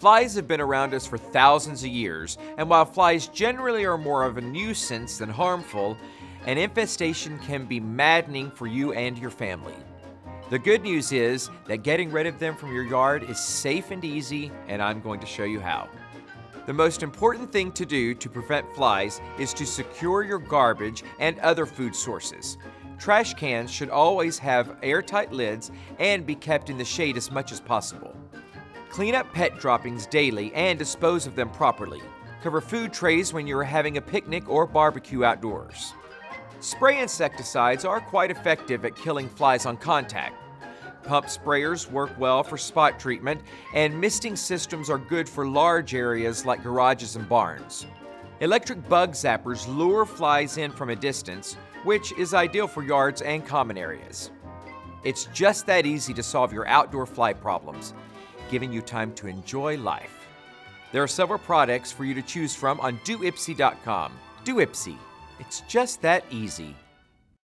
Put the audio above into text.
Flies have been around us for thousands of years, and while flies generally are more of a nuisance than harmful, an infestation can be maddening for you and your family. The good news is that getting rid of them from your yard is safe and easy, and I'm going to show you how. The most important thing to do to prevent flies is to secure your garbage and other food sources. Trash cans should always have airtight lids and be kept in the shade as much as possible. Clean up pet droppings daily and dispose of them properly. Cover food trays when you are having a picnic or barbecue outdoors. Spray insecticides are quite effective at killing flies on contact. Pump sprayers work well for spot treatment, and misting systems are good for large areas like garages and barns. Electric bug zappers lure flies in from a distance, which is ideal for yards and common areas. It's just that easy to solve your outdoor fly problems giving you time to enjoy life. There are several products for you to choose from on doipse.com. Do Ipse. It's just that easy.